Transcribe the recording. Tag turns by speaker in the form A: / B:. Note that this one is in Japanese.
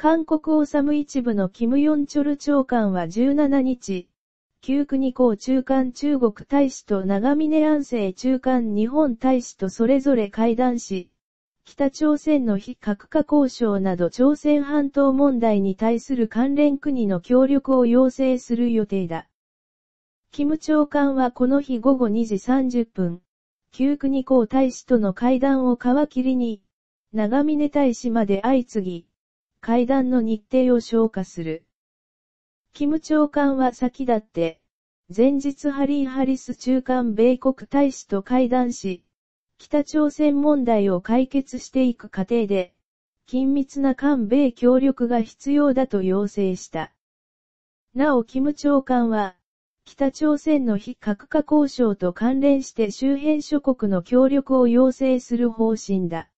A: 韓国オサム一部のキム・ヨンチョル長官は17日、旧国公中間中国大使と長峰安生中間日本大使とそれぞれ会談し、北朝鮮の非核化交渉など朝鮮半島問題に対する関連国の協力を要請する予定だ。キム長官はこの日午後2時30分、旧国公大使との会談を皮切りに、長峰大使まで相次ぎ、会談の日程を消化する。キム長官は先立って、前日ハリー・ハリス中間米国大使と会談し、北朝鮮問題を解決していく過程で、緊密な韓米協力が必要だと要請した。なお、キム長官は、北朝鮮の非核化交渉と関連して周辺諸国の協力を要請する方針だ。